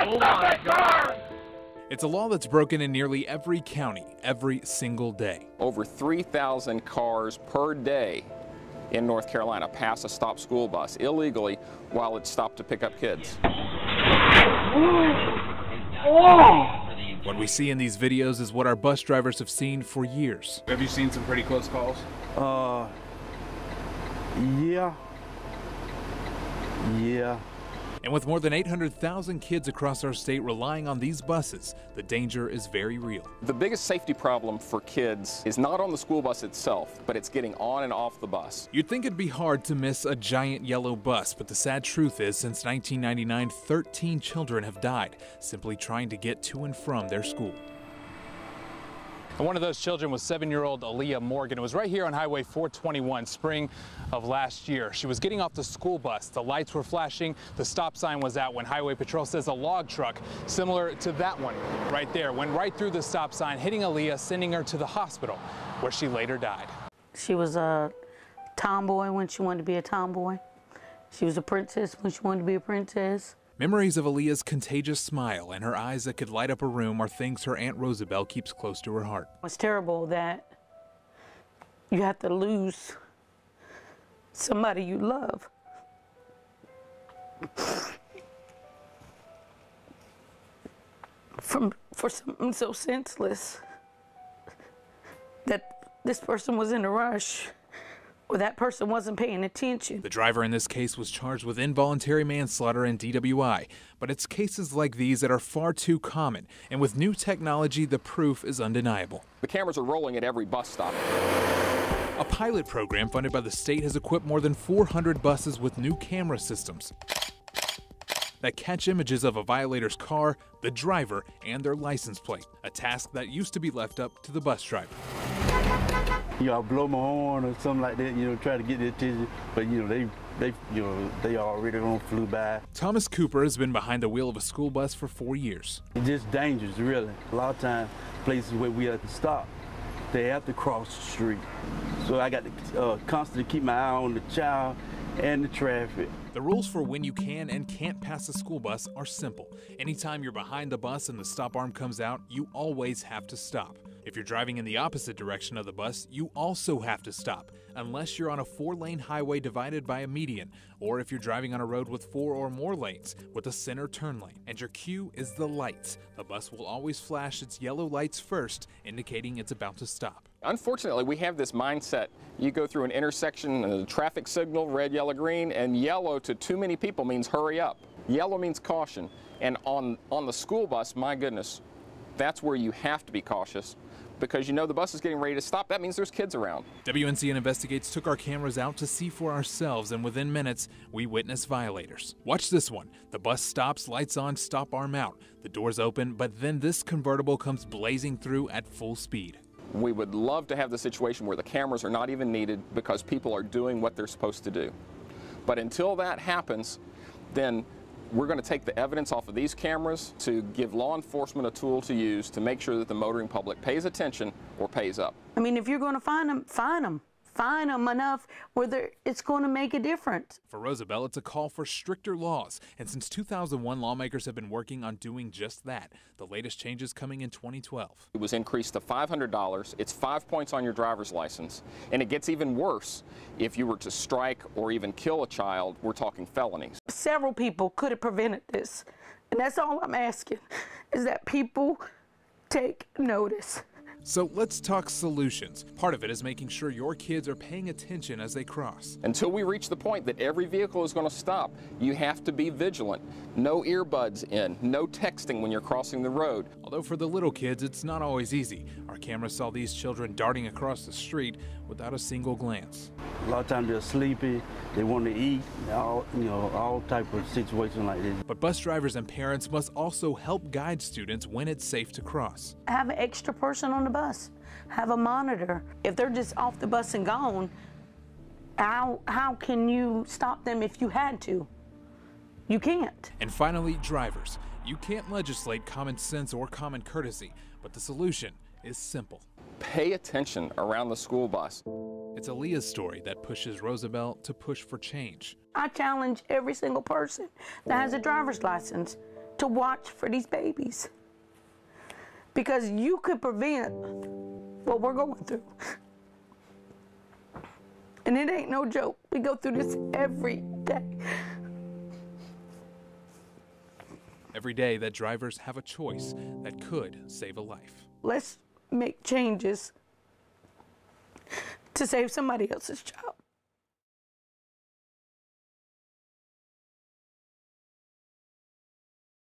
Oh my God! It's a law that's broken in nearly every county, every single day. Over 3,000 cars per day in North Carolina pass a stop school bus illegally while it's stopped to pick up kids. What we see in these videos is what our bus drivers have seen for years. Have you seen some pretty close calls? Uh, yeah. Yeah. And with more than 800,000 kids across our state relying on these buses, the danger is very real. The biggest safety problem for kids is not on the school bus itself, but it's getting on and off the bus. You'd think it'd be hard to miss a giant yellow bus, but the sad truth is, since 1999, 13 children have died simply trying to get to and from their school. And one of those children was seven-year-old Aaliyah Morgan. It was right here on Highway 421, spring of last year. She was getting off the school bus. The lights were flashing. The stop sign was out when Highway Patrol says a log truck, similar to that one right there, went right through the stop sign, hitting Aaliyah, sending her to the hospital, where she later died. She was a tomboy when she wanted to be a tomboy. She was a princess when she wanted to be a princess. Memories of Aaliyah's contagious smile and her eyes that could light up a room are things her Aunt Rosabelle keeps close to her heart. It's terrible that you have to lose somebody you love. From for something so senseless that this person was in a rush or that person wasn't paying attention. The driver in this case was charged with involuntary manslaughter and DWI, but it's cases like these that are far too common, and with new technology, the proof is undeniable. The cameras are rolling at every bus stop. A pilot program funded by the state has equipped more than 400 buses with new camera systems that catch images of a violator's car, the driver, and their license plate, a task that used to be left up to the bus driver. You know, I blow my horn or something like that, you know, try to get their attention, but you know, they they you know, they already on flew by. Thomas Cooper has been behind the wheel of a school bus for four years. It's just dangerous, really. A lot of times, places where we have to stop, they have to cross the street. So I got to uh, constantly keep my eye on the child and the traffic. The rules for when you can and can't pass a school bus are simple. Anytime you're behind the bus and the stop arm comes out, you always have to stop. If you're driving in the opposite direction of the bus, you also have to stop, unless you're on a four lane highway divided by a median, or if you're driving on a road with four or more lanes with a center turn lane. And your cue is the lights. The bus will always flash its yellow lights first, indicating it's about to stop. Unfortunately, we have this mindset. You go through an intersection, a traffic signal, red, yellow, green, and yellow to too many people means hurry up. Yellow means caution. And on, on the school bus, my goodness, that's where you have to be cautious because you know the bus is getting ready to stop. That means there's kids around. WNCN Investigates took our cameras out to see for ourselves, and within minutes, we witnessed violators. Watch this one. The bus stops, lights on, stop arm out. The doors open, but then this convertible comes blazing through at full speed. We would love to have the situation where the cameras are not even needed because people are doing what they're supposed to do. But until that happens, then we're going to take the evidence off of these cameras to give law enforcement a tool to use to make sure that the motoring public pays attention or pays up. I mean, if you're going to find them, find them. Find them enough where it's going to make a difference. For Rosabelle, it's a call for stricter laws. And since 2001, lawmakers have been working on doing just that. The latest changes coming in 2012. It was increased to $500. It's five points on your driver's license. And it gets even worse if you were to strike or even kill a child. We're talking felonies. Several people could have prevented this. And that's all I'm asking is that people take notice. So let's talk solutions. Part of it is making sure your kids are paying attention as they cross. Until we reach the point that every vehicle is going to stop, you have to be vigilant. No earbuds in, no texting when you're crossing the road. Although for the little kids, it's not always easy. Our camera saw these children darting across the street without a single glance. A lot of times they're sleepy, they want to eat, all, you know, all type of situations like this. But bus drivers and parents must also help guide students when it's safe to cross. Have an extra person on the bus. Have a monitor. If they're just off the bus and gone, how, how can you stop them if you had to? You can't. And finally, drivers. You can't legislate common sense or common courtesy, but the solution is simple. Pay attention around the school bus. It's Aaliyah's story that pushes Rosabelle to push for change. I challenge every single person that has a driver's license to watch for these babies. Because you could prevent what we're going through. And it ain't no joke. We go through this every day. Every day that drivers have a choice that could save a life. Let's make changes to save somebody else's child.